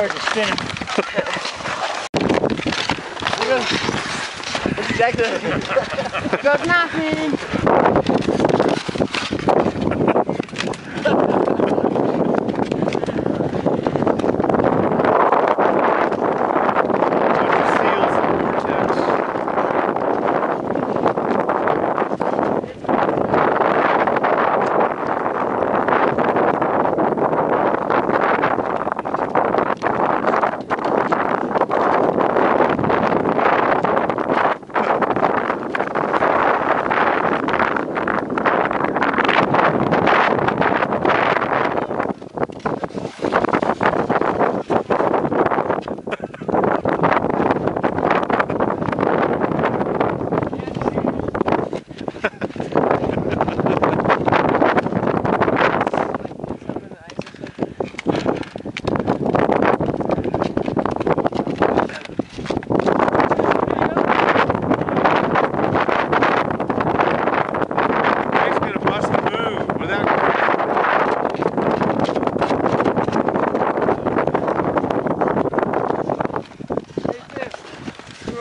birds are spinning. Exactly. Good nothing.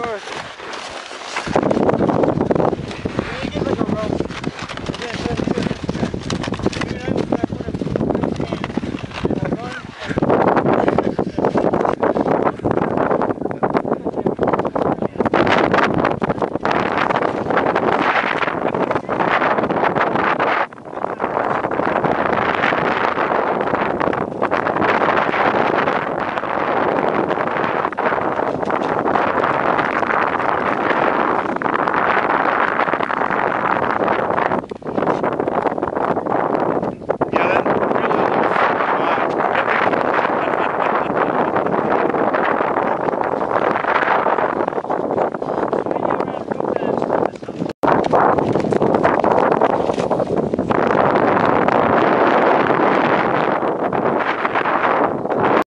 first